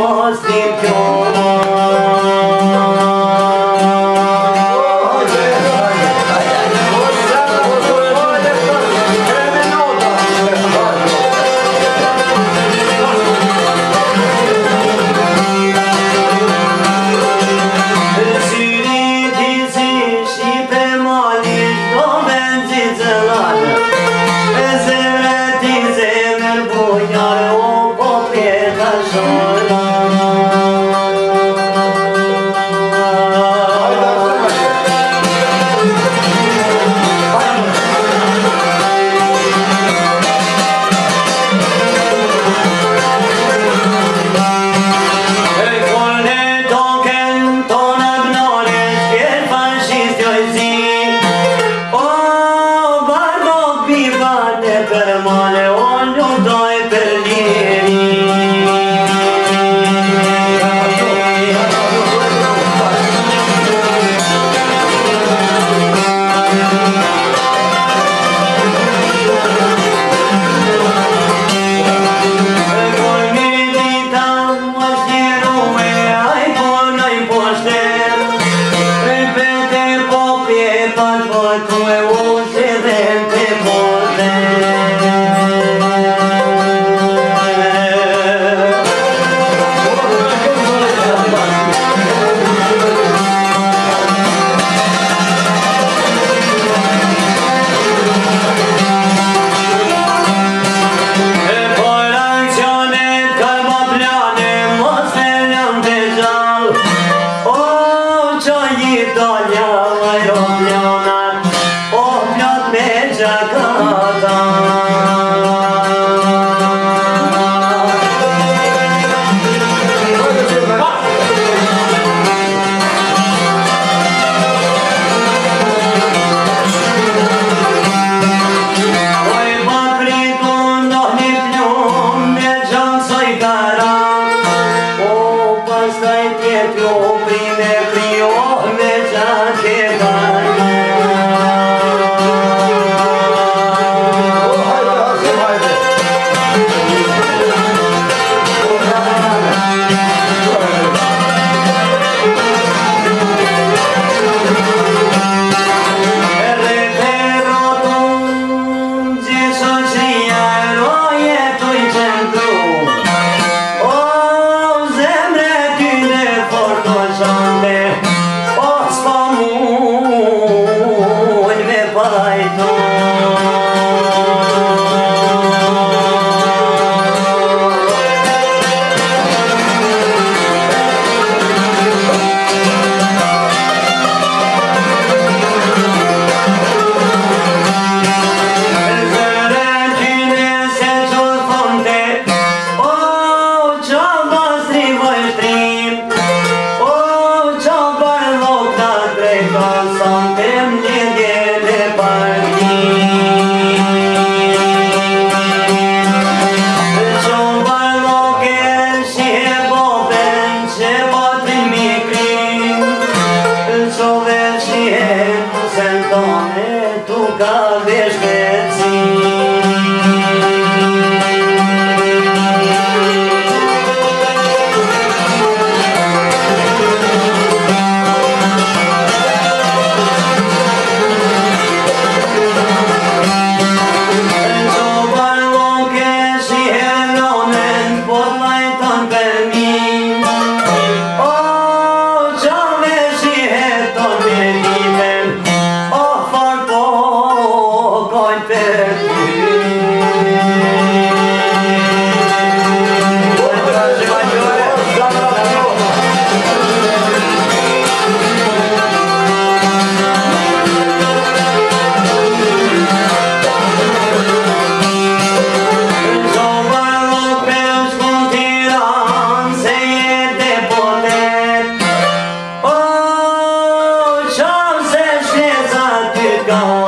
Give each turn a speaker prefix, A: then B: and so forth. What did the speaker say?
A: was the impure. Starszy Senhor. Jest